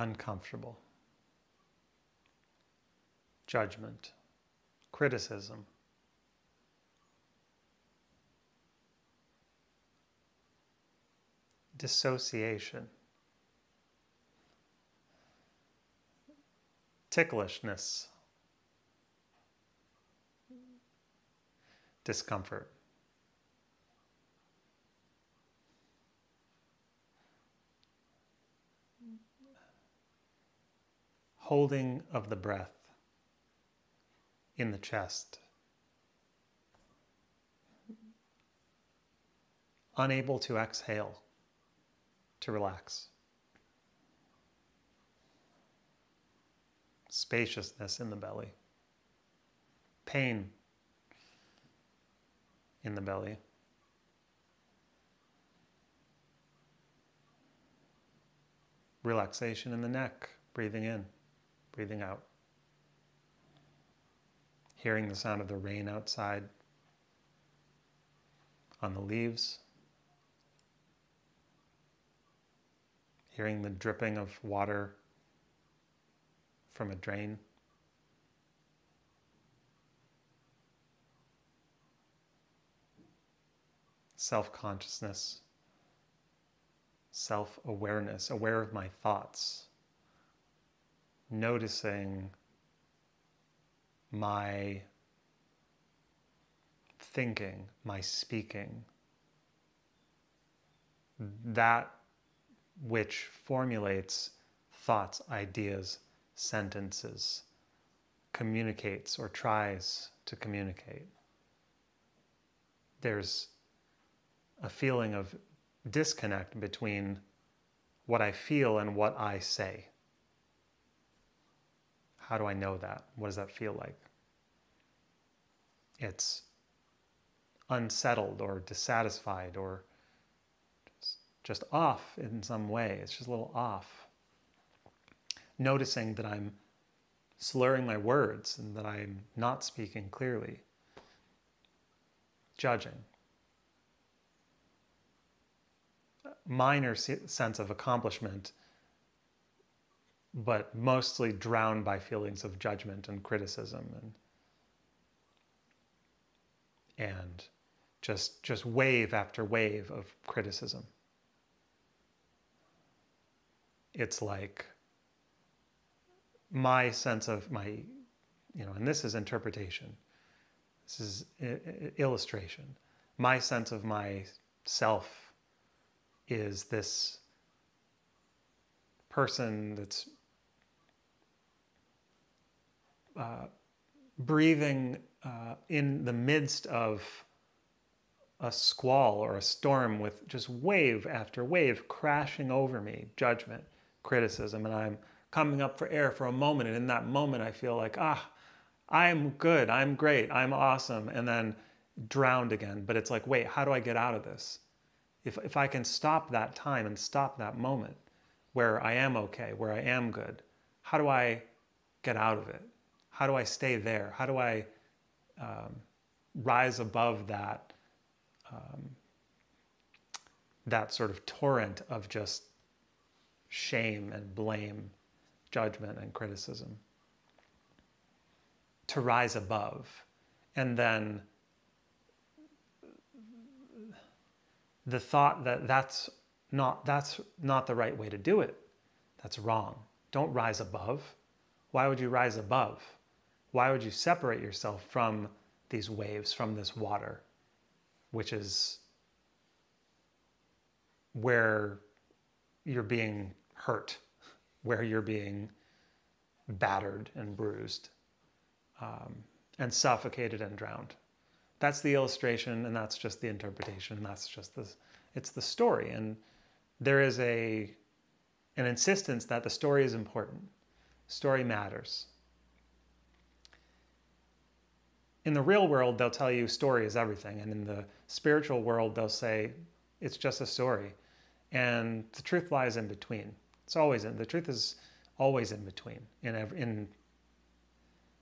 uncomfortable. Judgment, criticism. Dissociation, ticklishness, discomfort. Holding of the breath in the chest. Unable to exhale, to relax. Spaciousness in the belly. Pain in the belly. Relaxation in the neck, breathing in breathing out. Hearing the sound of the rain outside on the leaves. Hearing the dripping of water from a drain. Self consciousness, self awareness, aware of my thoughts noticing my thinking, my speaking, that which formulates thoughts, ideas, sentences, communicates or tries to communicate. There's a feeling of disconnect between what I feel and what I say. How do I know that? What does that feel like? It's unsettled or dissatisfied or just off in some way. It's just a little off. Noticing that I'm slurring my words and that I'm not speaking clearly. Judging. Minor sense of accomplishment but mostly drowned by feelings of judgment and criticism and and just just wave after wave of criticism. It's like my sense of my you know and this is interpretation. This is illustration. My sense of myself is this person that's uh, breathing uh, in the midst of a squall or a storm with just wave after wave crashing over me, judgment, criticism, and I'm coming up for air for a moment. And in that moment, I feel like, ah, I'm good, I'm great, I'm awesome. And then drowned again. But it's like, wait, how do I get out of this? If, if I can stop that time and stop that moment where I am okay, where I am good, how do I get out of it? How do I stay there? How do I um, rise above that um, that sort of torrent of just shame and blame, judgment and criticism? To rise above, and then the thought that that's not that's not the right way to do it. That's wrong. Don't rise above. Why would you rise above? Why would you separate yourself from these waves, from this water, which is where you're being hurt, where you're being battered and bruised, um, and suffocated and drowned? That's the illustration, and that's just the interpretation, that's just the it's the story. And there is a an insistence that the story is important. Story matters in the real world, they'll tell you story is everything. And in the spiritual world, they'll say it's just a story. And the truth lies in between. It's always in, the truth is always in between in every, in,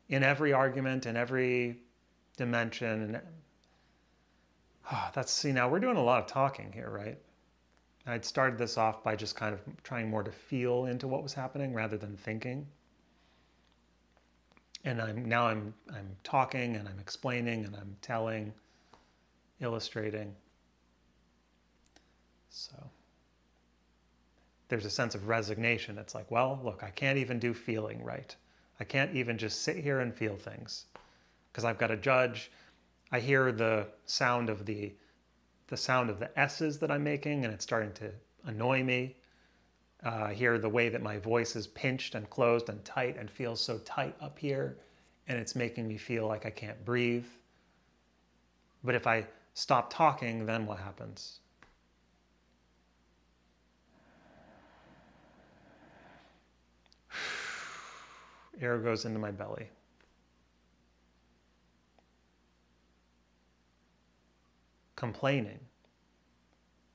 in every argument, in every dimension. And oh, that's, see, now we're doing a lot of talking here, right? I'd started this off by just kind of trying more to feel into what was happening rather than thinking. And I'm now I'm I'm talking and I'm explaining and I'm telling, illustrating. So there's a sense of resignation. It's like, well, look, I can't even do feeling right. I can't even just sit here and feel things because I've got to judge. I hear the sound of the the sound of the S's that I'm making, and it's starting to annoy me. Uh, hear the way that my voice is pinched and closed and tight and feels so tight up here, and it's making me feel like I can't breathe. But if I stop talking, then what happens? Air goes into my belly. complaining.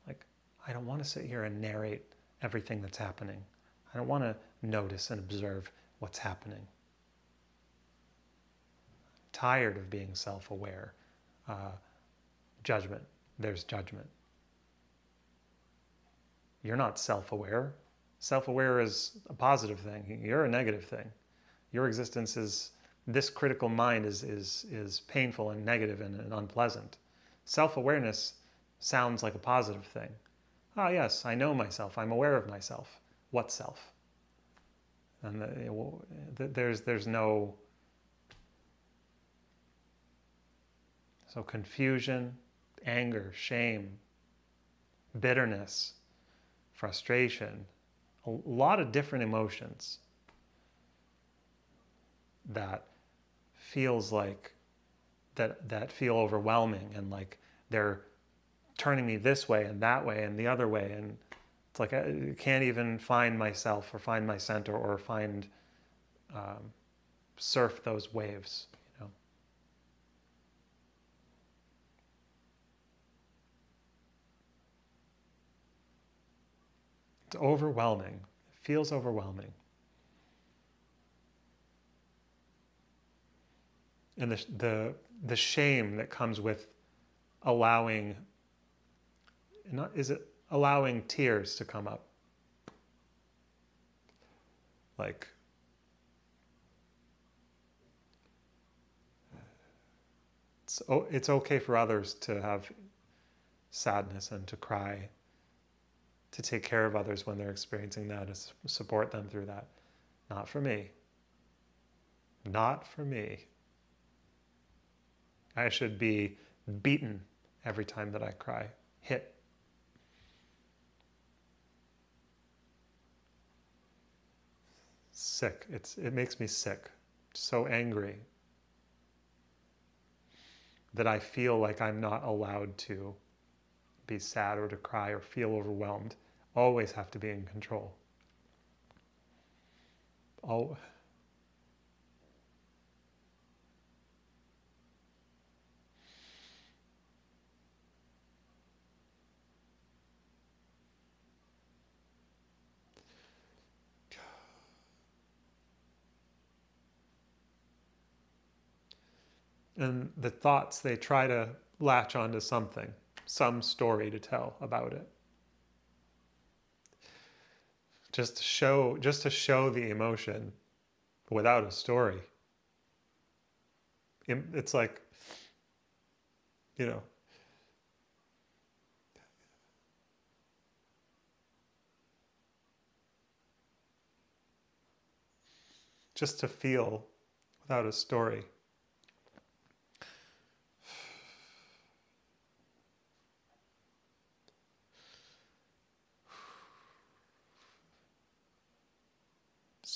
Like, I don't want to sit here and narrate everything that's happening. I don't want to notice and observe what's happening. I'm tired of being self aware. Uh, judgment. There's judgment. You're not self aware. Self aware is a positive thing, you're a negative thing. Your existence is, this critical mind is, is, is painful and negative and, and unpleasant. Self awareness sounds like a positive thing. Ah, yes, I know myself. I'm aware of myself. What self? And the, there's there's no so confusion, anger, shame, bitterness, frustration, a lot of different emotions that feels like that that feel overwhelming and like they're turning me this way and that way and the other way. And it's like I can't even find myself or find my center or find um, surf those waves you know? It's overwhelming. It feels overwhelming. And the, the the shame that comes with allowing not, is it allowing tears to come up? Like it's, it's okay for others to have sadness and to cry to take care of others when they're experiencing that to support them through that. Not for me. Not for me. I should be beaten every time that I cry, hit. Sick. It's, it makes me sick, so angry that I feel like I'm not allowed to be sad or to cry or feel overwhelmed. Always have to be in control. Oh. And the thoughts they try to latch onto something some story to tell about it. Just to show just to show the emotion without a story. It's like you know just to feel without a story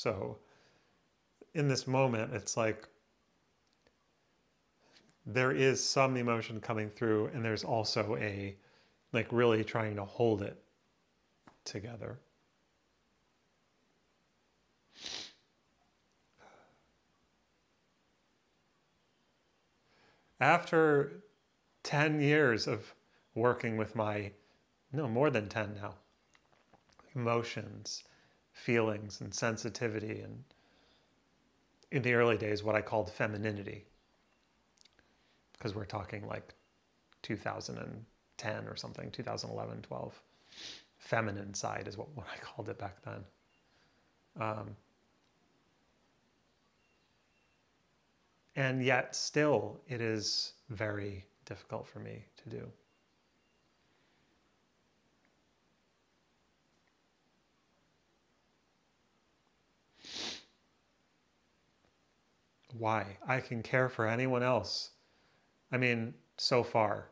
So in this moment, it's like there is some emotion coming through, and there's also a like really trying to hold it together. After 10 years of working with my, no, more than 10 now, emotions, feelings and sensitivity and in the early days what I called femininity because we're talking like 2010 or something 2011 12 feminine side, is what, what I called it back then. Um, and yet, still, it is very difficult for me to do. Why? I can care for anyone else. I mean, so far,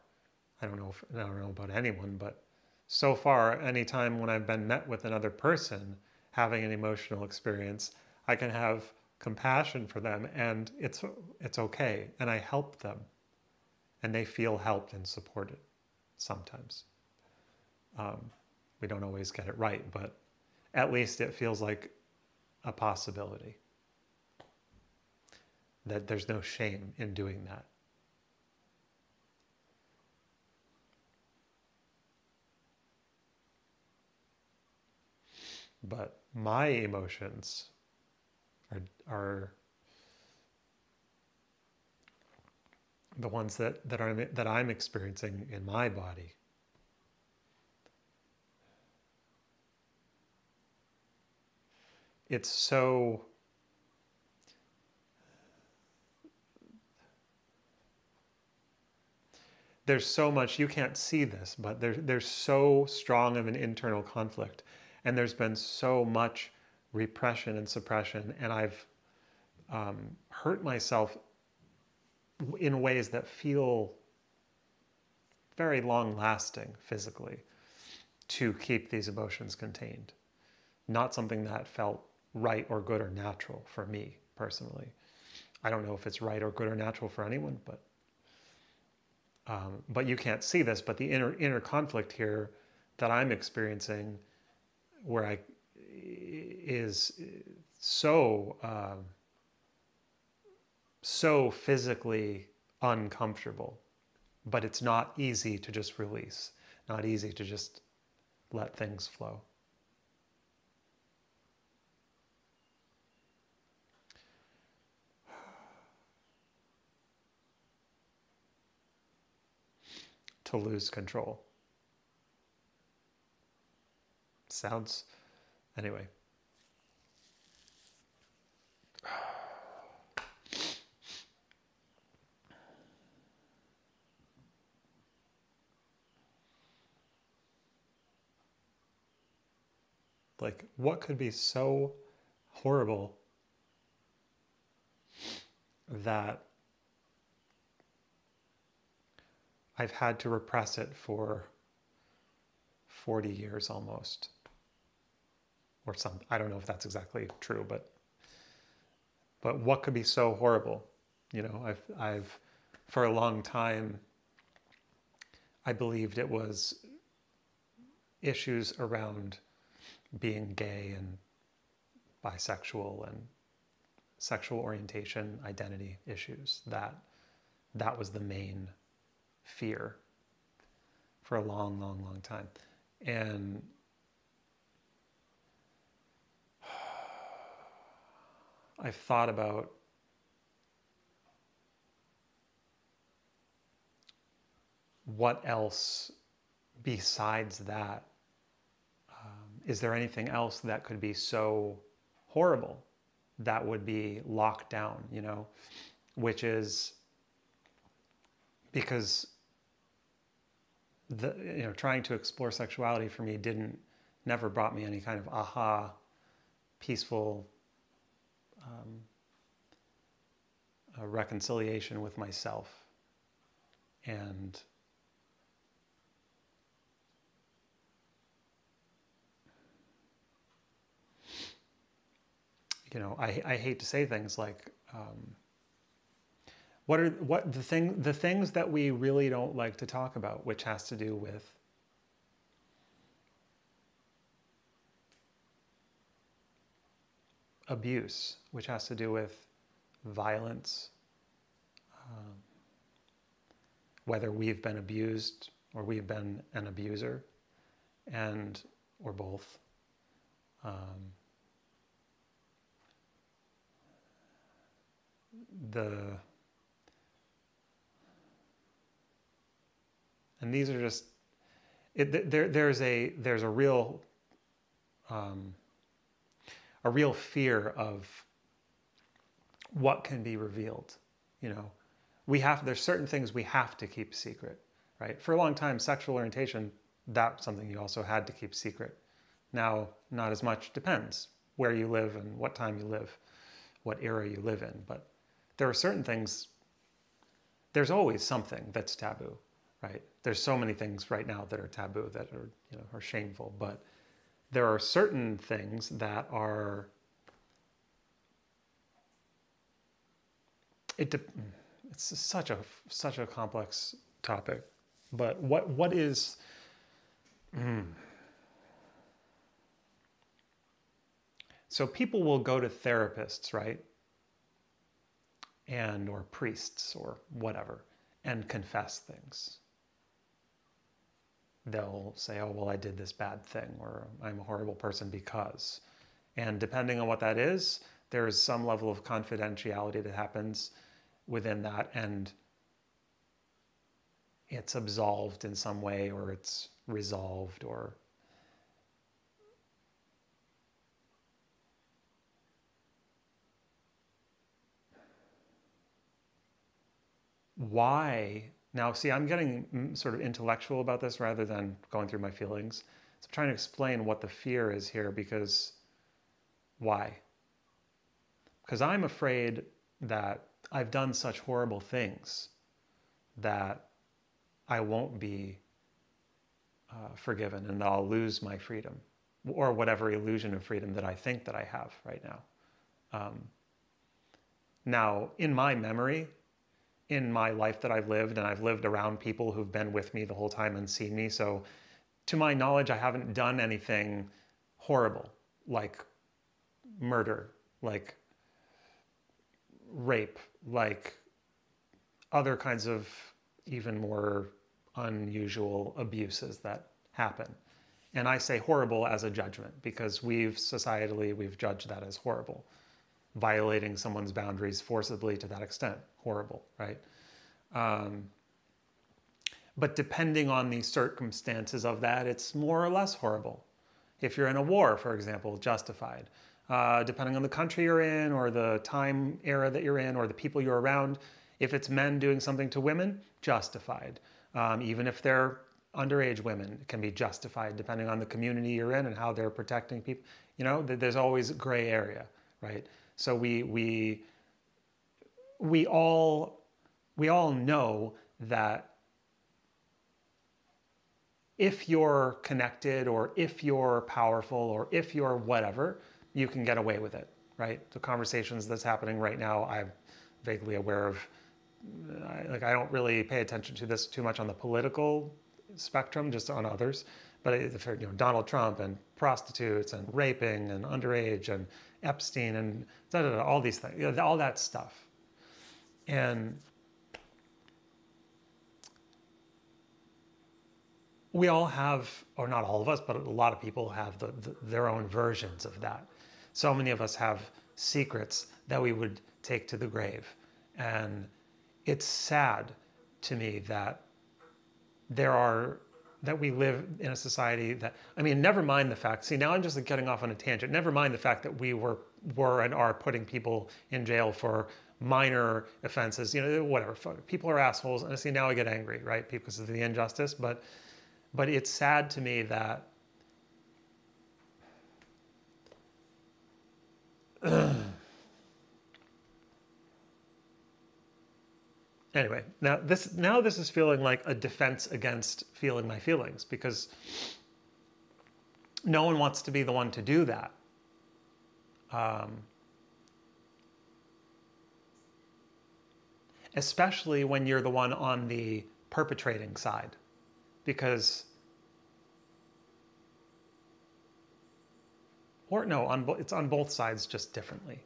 I don't know if, I don't know about anyone, but so far, anytime when I've been met with another person having an emotional experience, I can have compassion for them and it's it's okay and I help them and they feel helped and supported sometimes. Um, we don't always get it right, but at least it feels like a possibility that there's no shame in doing that. But my emotions are, are the ones that, that, are, that I'm experiencing in my body. It's so there's so much you can't see this but there's there's so strong of an internal conflict and there's been so much repression and suppression and i've um, hurt myself in ways that feel very long lasting physically to keep these emotions contained. Not something that felt right or good or natural for me personally. I don't know if it's right or good or natural for anyone but um, but you can't see this, but the inner inner conflict here that I'm experiencing, where I is so um, so physically uncomfortable, but it's not easy to just release, not easy to just let things flow. To lose control. Sounds, anyway. Like, what could be so horrible that I've had to repress it for 40 years almost. Or some I don't know if that's exactly true, but but what could be so horrible? You know, I've I've for a long time I believed it was issues around being gay and bisexual and sexual orientation identity issues that that was the main fear for a long, long, long time. And I've thought about what else besides that um, is there anything else that could be so horrible that would be locked down, you know, which is because the you know trying to explore sexuality for me didn't never brought me any kind of aha peaceful um, reconciliation with myself. And you know I, I hate to say things like um, what are what the thing the things that we really don't like to talk about, which has to do with abuse, which has to do with violence, um, whether we've been abused or we've been an abuser, and or both. Um, the And these are just, it, there, there's a there's a real um, a real fear of what can be revealed. You know, we have there's certain things we have to keep secret, right? For a long time, sexual orientation that's something you also had to keep secret. Now, not as much. Depends where you live and what time you live, what era you live in. But there are certain things. There's always something that's taboo, right? There's so many things right now that are taboo that are you know are shameful, but there are certain things that are it de- it's such a such a complex topic but what what is mm. so people will go to therapists right and or priests or whatever and confess things they'll say oh well i did this bad thing or i'm a horrible person because. And depending on what that is there's some level of confidentiality that happens within that and it's absolved in some way or it's resolved or why now see i'm getting sort of intellectual about this rather than going through my feelings so i'm trying to explain what the fear is here because why because i'm afraid that I've done such horrible things that I won't be uh, forgiven and I'll lose my freedom or whatever illusion of freedom that I think that I have right now. Um, now, in my memory, in my life that I've lived, and I've lived around people who've been with me the whole time and seen me. So, to my knowledge, I haven't done anything horrible like murder, like rape, like other kinds of even more unusual abuses that happen. And I say horrible as a judgment because we've societally, we've judged that as horrible. Violating someone's boundaries forcibly to that extent, horrible, right? Um, but depending on the circumstances of that, it's more or less horrible. If you're in a war, for example, justified uh, depending on the country you're in or the time era that you're in or the people you're around. If it's men doing something to women, justified. Um, even if they're underage women, it can be justified depending on the community you're in and how they're protecting people. You know, there's always a gray area, right? So we we we all we all know that if you're connected or if you're powerful or if you're whatever, you can get away with it, right? The conversations that's happening right now, I'm vaguely aware of. like I don't really pay attention to this too much on the political spectrum, just on others. But if you know Donald Trump and prostitutes and raping and underage and Epstein and da, da, da, all these things, you know, all that stuff, and we all have, or not all of us, but a lot of people have the, the, their own versions of that so many of us have secrets that we would take to the grave. And it's sad to me that there are that we live in a society that I mean, never mind the fact. See, now I'm just like getting off on a tangent. Never mind the fact that we were were and are putting people in jail for minor offenses. You know, whatever. People are assholes, and I see now I get angry, right, because of the injustice. But but it's sad to me that anyway, now this now this is feeling like a defense against feeling my feelings because no one wants to be the one to do that. Um, especially when you're the one on the perpetrating side, because or no, on it's on both sides just differently.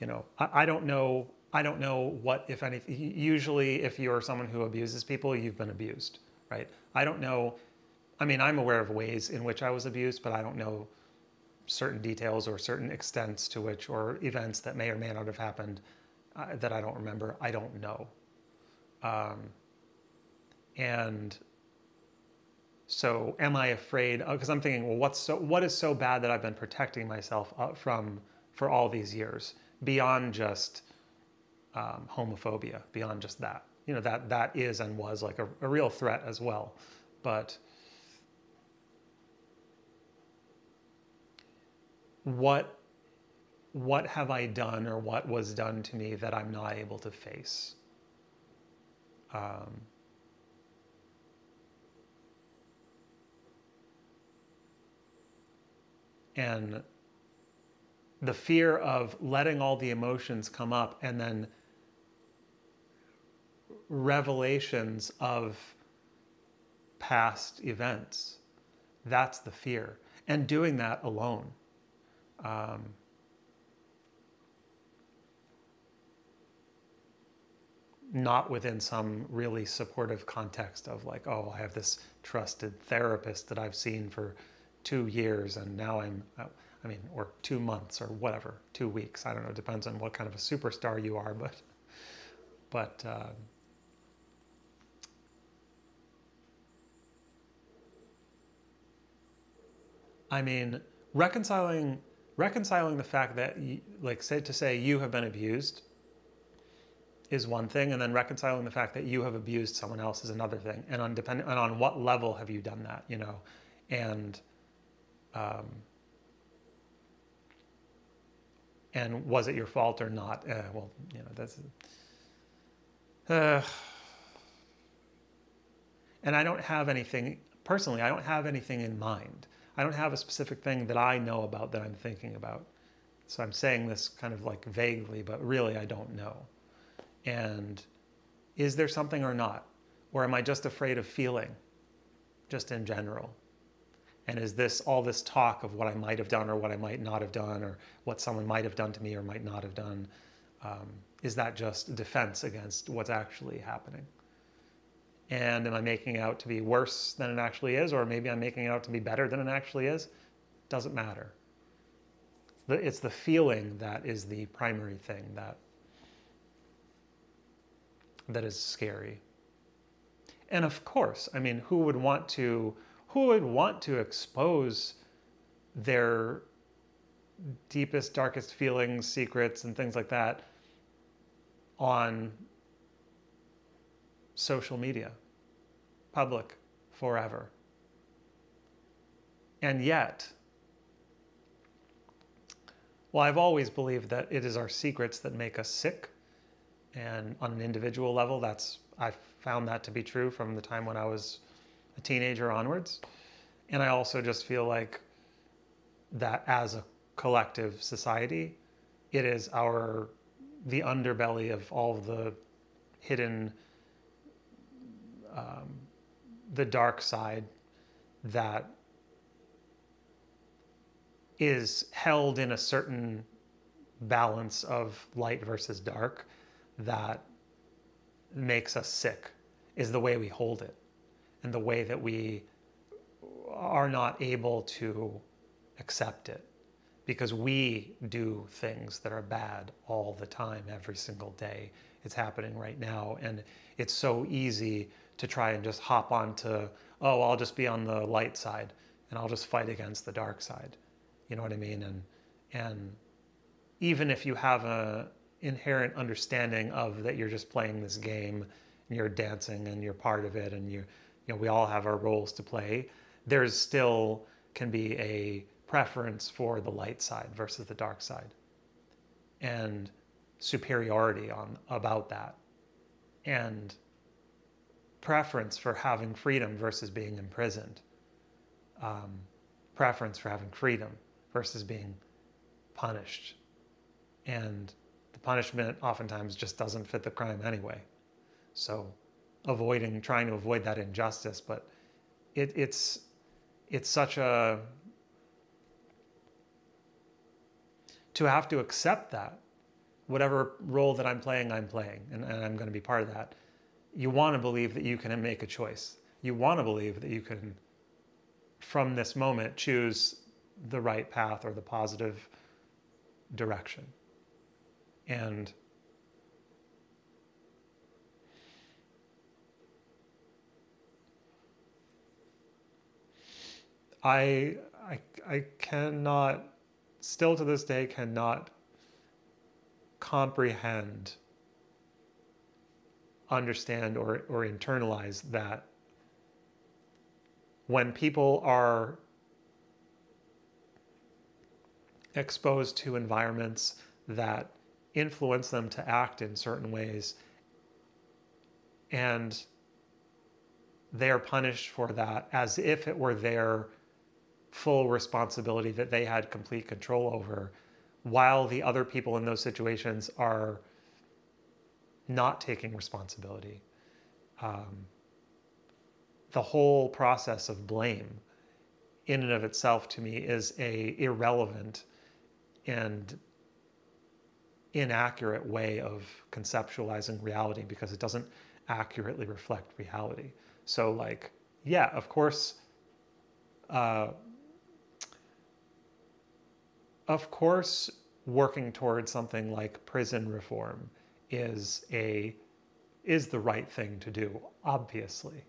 You know, I, I don't know. I don't know what, if anything. Usually, if you're someone who abuses people, you've been abused, right? I don't know. I mean, I'm aware of ways in which I was abused, but I don't know certain details or certain extents to which, or events that may or may not have happened uh, that I don't remember. I don't know. Um, and So am I afraid? Because I'm thinking, well, what's so what is so bad that I've been protecting myself from for all these years beyond just um, homophobia, beyond just that. You know that that is and was like a, a real threat as well, but what what have I done or what was done to me that I'm not able to face? Um, and the fear of letting all the emotions come up and then revelations of past events. That's the fear. And doing that alone. Um, not within some really supportive context of like, oh, I have this trusted therapist that I've seen for two years and now I'm, I mean, or two months or whatever, two weeks. I don't know. It Depends on what kind of a superstar you are, but, but, uh, I mean, reconciling reconciling the fact that, like, say to say you have been abused is one thing, and then reconciling the fact that you have abused someone else is another thing. And on depending and on what level have you done that, you know, and um, and was it your fault or not? Uh, well, you know, that's. Uh, and I don't have anything personally. I don't have anything in mind. I don't have a specific thing that I know about that I'm thinking about. So I'm saying this kind of like vaguely, but really I don't know. And is there something or not? Or am I just afraid of feeling, just in general? And is this all this talk of what I might have done or what I might not have done or what someone might have done to me or might not have done? Um, is that just defense against what's actually happening? And am I making it out to be worse than it actually is? Or maybe I'm making it out to be better than it actually is? Doesn't matter. It's the feeling that is the primary thing that that is scary. And of course, I mean, who would want to who would want to expose their deepest, darkest feelings, secrets, and things like that on social media, public, forever. And yet, well, I've always believed that it is our secrets that make us sick and on an individual level, that's I found that to be true from the time when I was a teenager onwards. And I also just feel like that as a collective society, it is our the underbelly of all the hidden um, the dark side that is held in a certain balance of light versus dark that makes us sick is the way we hold it and the way that we are not able to accept it because we do things that are bad all the time, every single day. It's happening right now. And it's so easy to try and just hop onto, oh, I'll just be on the light side and I'll just fight against the dark side. You know what I mean? And, and even if you have a, inherent understanding of that you're just playing this game and you're dancing and you're part of it and you you know we all have our roles to play there's still can be a preference for the light side versus the dark side and superiority on about that and preference for having freedom versus being imprisoned um, preference for having freedom versus being punished and the punishment oftentimes just doesn't fit the crime anyway. So avoiding, trying to avoid that injustice, but it, it's, it's such a, to have to accept that whatever role that I'm playing, I'm playing, and, and I'm going to be part of that. You want to believe that you can make a choice. You want to believe that you can, from this moment, choose the right path or the positive direction and I, I, I cannot, still to this day, cannot comprehend, understand, or, or internalize that when people are exposed to environments that influence them to act in certain ways and they are punished for that as if it were their full responsibility that they had complete control over, while the other people in those situations are not taking responsibility. Um, the whole process of blame in and of itself to me is a irrelevant and inaccurate way of conceptualizing reality because it doesn't accurately reflect reality. So, like, yeah, of course, uh, of course, working towards something like prison reform is a is the right thing to do, obviously,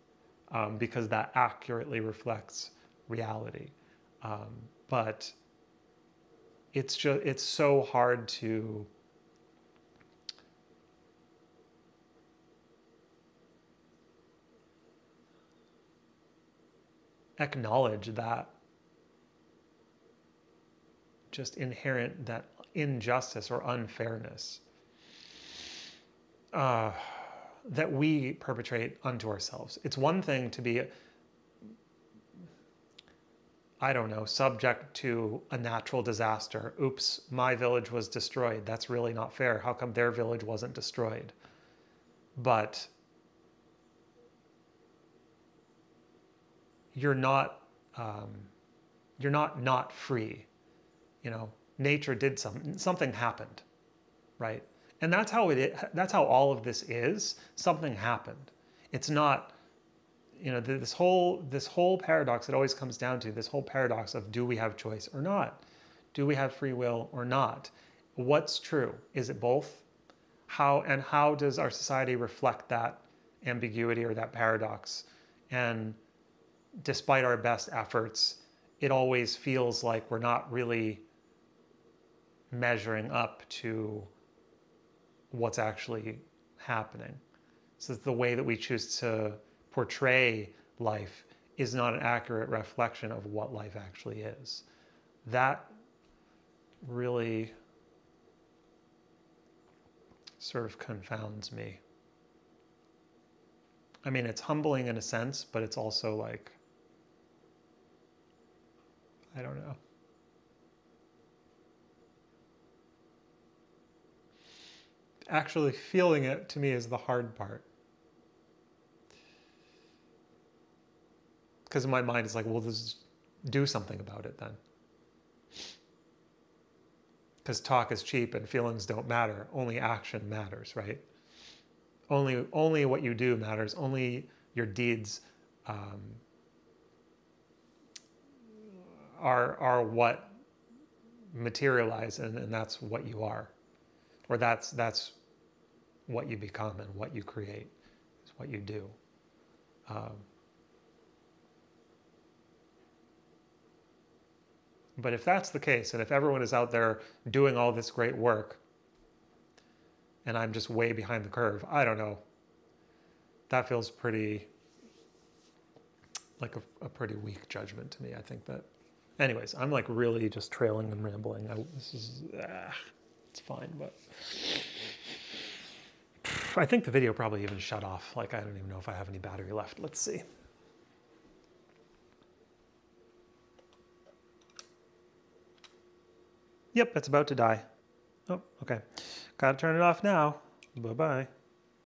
um, because that accurately reflects reality. Um, but it's just it's so hard to acknowledge that just inherent that injustice or unfairness uh, that we perpetrate unto ourselves. It's one thing to be, I don't know, subject to a natural disaster. Oops, my village was destroyed. That's really not fair. How come their village wasn't destroyed? But you're not um, you're not not free. You know, nature did something. Something happened, right? And that's how it. That's how all of this is. Something happened. It's not. You know, this whole this whole paradox. It always comes down to this whole paradox of do we have choice or not? Do we have free will or not? What's true? Is it both? How and how does our society reflect that ambiguity or that paradox? And despite our best efforts, it always feels like we're not really measuring up to what's actually happening. So the way that we choose to portray life is not an accurate reflection of what life actually is. That really sort of confounds me. I mean, it's humbling in a sense, but it's also like, I don't know. Actually feeling it to me is the hard part. Because my mind, it's like, well, just do something about it then. Because talk is cheap and feelings don't matter. Only action matters, right? Only, only what you do matters. Only your deeds um, are are what materialize and, and that's what you are or that's that's what you become and what you create is what you do um, but if that's the case and if everyone is out there doing all this great work and i'm just way behind the curve i don't know that feels pretty like a, a pretty weak judgment to me i think that Anyways, I'm like really just trailing and rambling. I, this is, ah, it's fine, but I think the video probably even shut off. Like, I don't even know if I have any battery left. Let's see. Yep, it's about to die. Oh, okay. Gotta turn it off now. Bye-bye.